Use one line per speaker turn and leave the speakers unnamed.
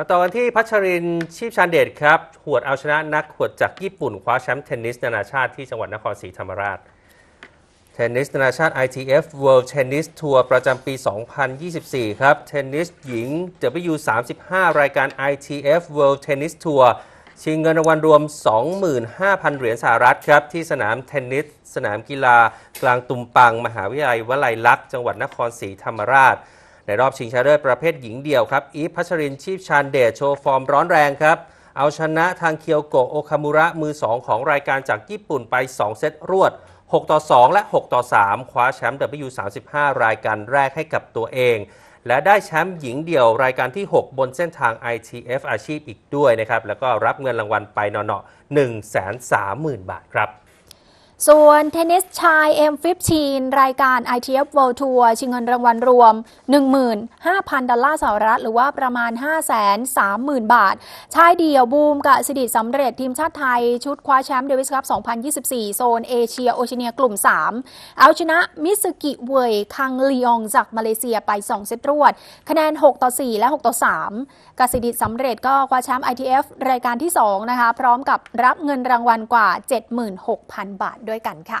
มาต่อกันที่พัชรินชีพชานเดชครับ หวดเอาชนะนักหวดจากญี่ปุ่นคว้าแชมป์เทนนิสนานาชาติที่จังหวัดนครศรีธรรมราช เทนนิสนานาชาติ ITF World Tennis Tour ประจำปี 2024 ครับ เทนนิสหญิง W35 รายการ ITF World Tennis Tour ชิงเงินรางวัลรวม 25,000 เหรียญสหรัฐครับ ที่สนามเทนนิส สนามกีฬา กลางตุมปัง มหาวิทยาลัยวลัยลักษณ์ จังหวัดนครศรีธรรมราช ในรอบชิงชนะเลิศประเภทหญิงเดี่ยวครับ อีฟพัชรินชีพชานเดชโชว์ฟอร์มร้อนแรงครับ เอาชนะทางเคียวโกโอคามุระมือ 2 ของรายการจากญี่ปุ่นไป 2 เซตรวด 6 ต่อ 2 และ 6 ต่อ 3 คว้าแชมป์ W35 รายการแรกให้กับตัวเอง และได้แชมป์หญิงเดี่ยวรายการที่ 6 บนเส้นทาง ITF อาชีพอีกด้วยนะครับ แล้วก็รับเงินรางวัลไปเนาะๆ130,000 บาทครับ
ส่วนเทนนิสชาย M15 รายการ ITF World Tour ชิงเงินรางวัลรวม 15,000 ดอลลาร์สหรัฐ หรือว่าประมาณ 530,000 บาท ชายเดี่ยวบูมกษิดิศ สำเร็จทีมชาติไทย ชุดคว้าแชมป์เดวิสคัพ 2024 โซนเอเชีย-โอเชียเนียกลุ่ม 3 เอาชนะมิสกิเวยคังลียองจากมาเลเซียไป 2 เซตรวด คะแนน 6 ต่อ 4 และ 6 ต่อ 3กษิดิศ สำเร็จก็คว้าแชมป์ ITF รายการที่ 2 นะคะ พร้อมกับรับเงินรางวัลกว่า 76,000 บาทด้วยกันค่ะ